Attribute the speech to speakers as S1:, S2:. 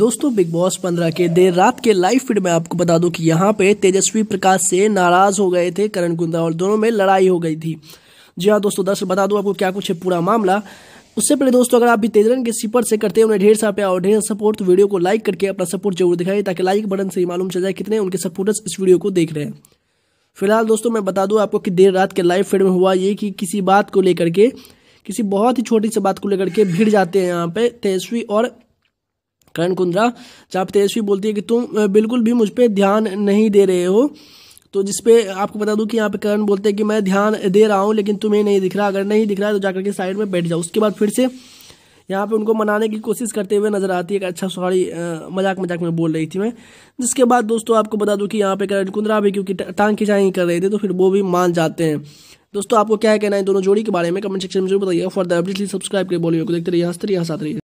S1: दोस्तों big boss पंद्रह के देर रात के लाइव फ़ीड में आपको बता दूँ कि यहाँ पे तेजस्वी प्रकाश से नाराज़ हो गए थे करण गुंदा और दोनों में लड़ाई हो गई थी। जी हाँ दोस्तों, दरअसल बता दूँ आपको क्या कुछ है पूरा मामला। उससे पहले दोस्तों, अगर आप भी तेजरन के सिपर से करते हैं, उन्हें ढेर सा प्यार और ढेर सपोर्ट तो वीडियो को लाइक करके अपना सपोर्ट ज़रूर दिखाएँ ताकि लाइक बटन से ही मालूम चल जाए कितने उनके सपोर्टर्स इस वीडियो को देख रहे हैं। फ़िलहाल दोस्तों, मैं बता दूँ आपको कि देर रात के लाइव फ़ीड में हुआ ये कि किसी बात को लेकर के, किसी बहुत ही छोटी सी बात को लेकर के भीड़ जाते हैं यहाँ पे तेजस्वी और करण कुंद्रा, जहाँ तेजस्वी बोलती है कि तुम बिल्कुल भी मुझ पर ध्यान नहीं दे रहे हो। तो जिसपे आपको बता दूँ कि यहाँ पे करण बोलते हैं कि मैं ध्यान दे रहा हूँ, लेकिन तुम्हें नहीं दिख रहा। अगर नहीं दिख रहा है तो जाकर के साइड में बैठ जाओ। उसके बाद फिर से यहाँ पे उनको मनाने की कोशिश करते हुए नज़र आती है कि अच्छा सॉरी मज़ाक मज़ाक में बोल रही थी मैं। जिसके बाद दोस्तों आपको बता दूँ कि यहाँ पे करण कुंद्रा भी, क्योंकि टांग खिंचाई कर रहे थे तो फिर वो भी मान जाते हैं। दोस्तों, आपको क्या कहना है दोनों जोड़ी के बारे में? कमेंट सेक्शन में ज़रूर बताइए फॉर द अपडेट सब्सक्राइब करिए बोलिए को देखते रहिए। हँसते रहिए, हंसाते रहिए।